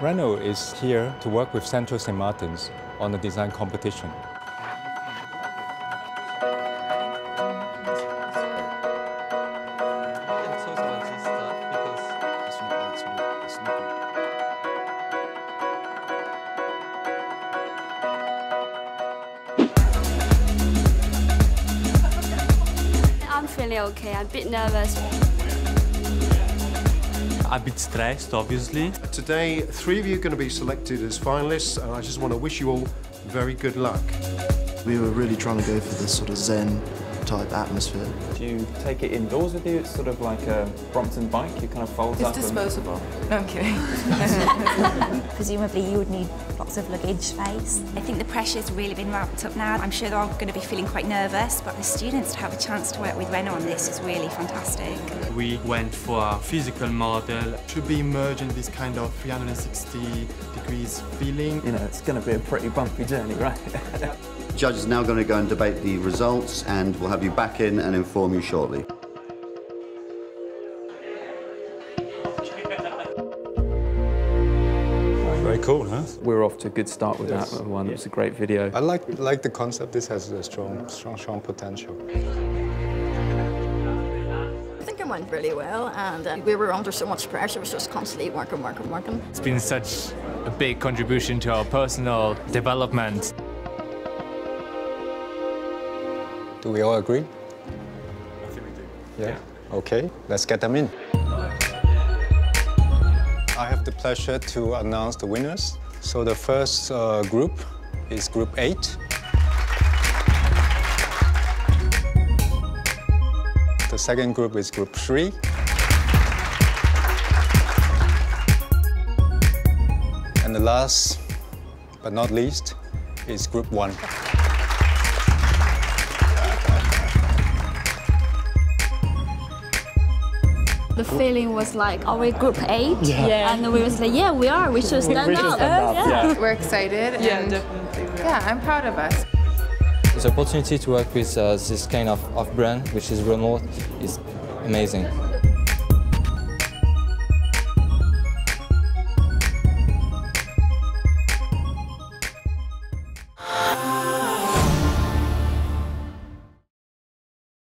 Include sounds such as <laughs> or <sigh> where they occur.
Renault is here to work with Central St. Martins on the design competition. I'm feeling okay. I'm a bit nervous. A bit stressed, obviously. Today, three of you are going to be selected as finalists, and I just want to wish you all very good luck. We were really trying to go for this sort of zen type atmosphere. Do you take it indoors with you? It's sort of like a Brompton bike, you kind of fold It's up. and- disposable. No, I'm kidding. <laughs> Presumably you would need lots of luggage space. I think the pressure's really been ramped up now. I'm sure they're all going to be feeling quite nervous, but the students to have a chance to work with Renault on this is really fantastic. We went for a physical model. To be immersed in this kind of 360 degrees feeling. You know, it's going to be a pretty bumpy journey, right? <laughs> Judges is now going to go and debate the results, and we'll have you back in and inform you shortly. Very cool, huh? We're off to a good start with that one. It was a great video. I like, like the concept. This has a strong, strong, strong potential. I think it went really well, and uh, we were under so much pressure. It was just constantly working, working, working. It's been such a big contribution to our personal development. Do we all agree? Yeah. Okay, let's get them in. I have the pleasure to announce the winners. So the first uh, group is Group 8. The second group is Group 3. And the last, but not least, is Group 1. The feeling was like, are we group eight? Yeah. And we was like, yeah, we are. We should stand up. Yeah. We're excited, and yeah, I'm proud of us. The opportunity to work with uh, this kind of, of brand, which is Renault, is amazing.